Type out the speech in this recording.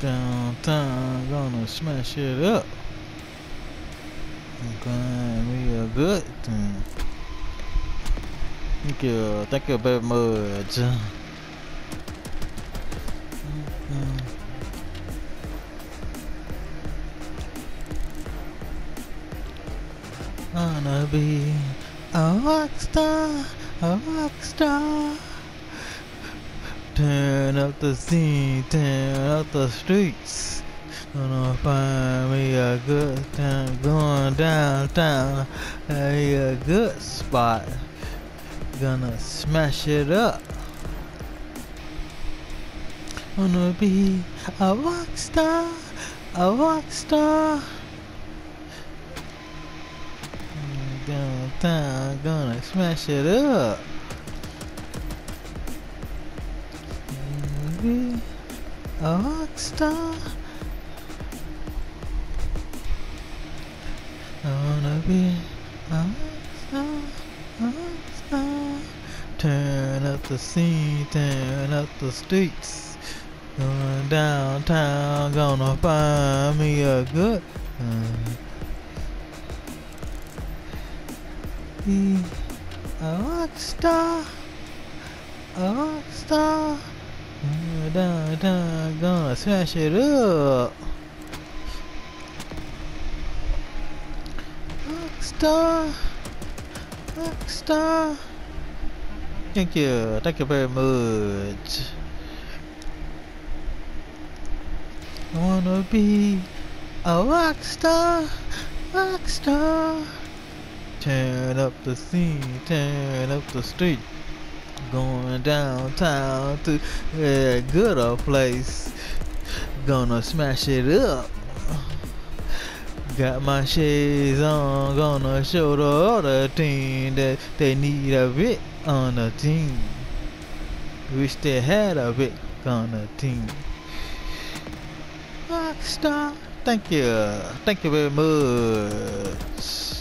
Downtown, gonna smash it up. Gonna a good thing. Thank you, thank you very much. Wanna be a rock star, a rock star. Turn up the scene, turn up the streets. Gonna find me a good time going downtown. A, a good spot. Gonna smash it up. Wanna be a rock star, a rock star. Downtown, gonna smash it up. Be a rock star. I wanna be a rock star, a rock star. Turn up the scene, turn up the streets. Going downtown, gonna find me a good. Uh, be a rock star, a rock star. Downtown, gonna smash it up. Rockstar, Rockstar. Thank you, thank you very much. I wanna be a rock star, rock star. Turn up the scene, turn up the street. Going downtown to a good old place. Gonna smash it up. Got my shades on, gonna show the other team that they need a bit on the team. Wish they had a bit on the team. Ah, Rockstar, thank you, thank you very much.